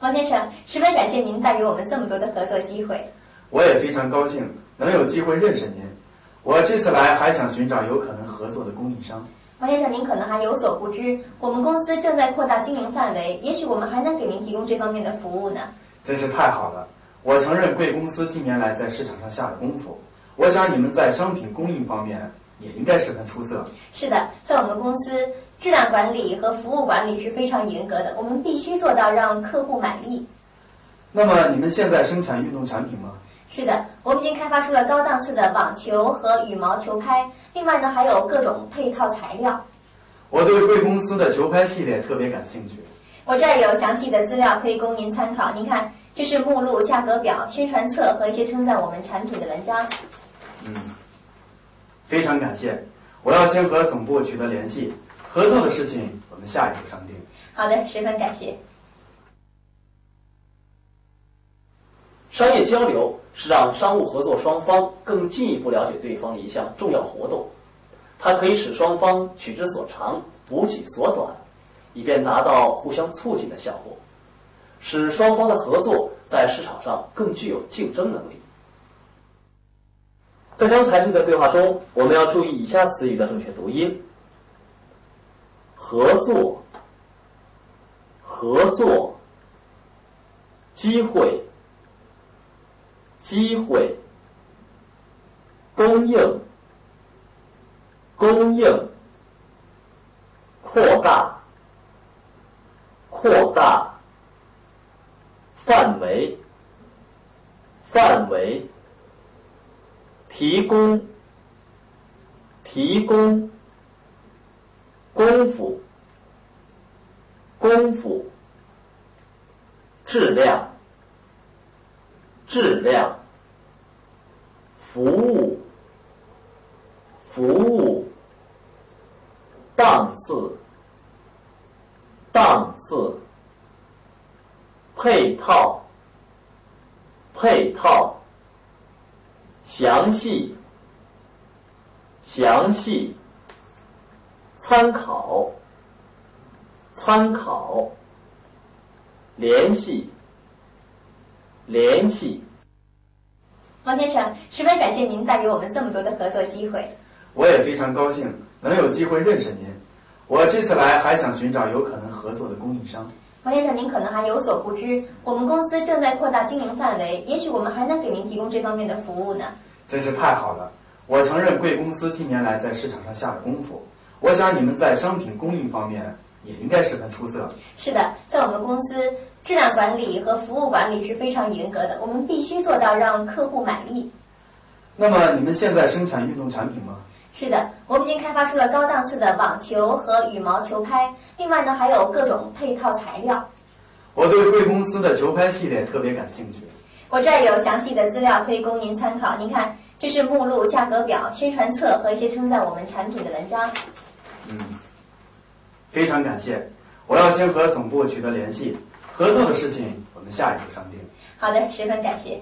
王先生，十分感谢您带给我们这么多的合作机会。我也非常高兴能有机会认识您。我这次来还想寻找有可能合作的供应商。王先生，您可能还有所不知，我们公司正在扩大经营范围，也许我们还能给您提供这方面的服务呢。真是太好了！我承认贵公司近年来在市场上下了功夫，我想你们在商品供应方面也应该十分出色。是的，在我们公司，质量管理和服务管理是非常严格的，我们必须做到让客户满意。那么你们现在生产运动产品吗？是的，我们已经开发出了高档次的网球和羽毛球拍，另外呢还有各种配套材料。我对贵公司的球拍系列特别感兴趣。我这儿有详细的资料可以供您参考。您看，这是目录、价格表、宣传册和一些称赞我们产品的文章。嗯，非常感谢。我要先和总部取得联系，合作的事情我们下一步商定。好的，十分感谢。商业交流是让商务合作双方更进一步了解对方的一项重要活动，它可以使双方取之所长，补己所短，以便达到互相促进的效果，使双方的合作在市场上更具有竞争能力。在刚才这个对话中，我们要注意以下词语的正确读音：合作、合作、机会。机会，供应，供应，扩大，扩大，范围，范围，提供，提供，功夫，功夫，质量。质量，服务，服务，档次，档次，配套，配套，详细，详细，参考，参考，联系。联系，王先生，十分感谢您带给我们这么多的合作机会。我也非常高兴能有机会认识您。我这次来还想寻找有可能合作的供应商。王先生，您可能还有所不知，我们公司正在扩大经营范围，也许我们还能给您提供这方面的服务呢。真是太好了！我承认贵公司近年来在市场上下了功夫，我想你们在商品供应方面也应该十分出色。是的，在我们公司。质量管理和服务管理是非常严格的，我们必须做到让客户满意。那么你们现在生产运动产品吗？是的，我们已经开发出了高档次的网球和羽毛球拍，另外呢还有各种配套材料。我对贵公司的球拍系列特别感兴趣。我这儿有详细的资料可以供您参考。您看，这是目录、价格表、宣传册和一些称赞我们产品的文章。嗯，非常感谢。我要先和总部取得联系。合作的事情，我们下一步商定。好的，十分感谢。